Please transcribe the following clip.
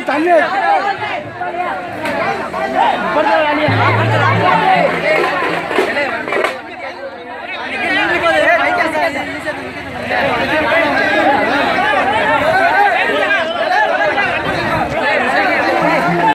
தண்ணி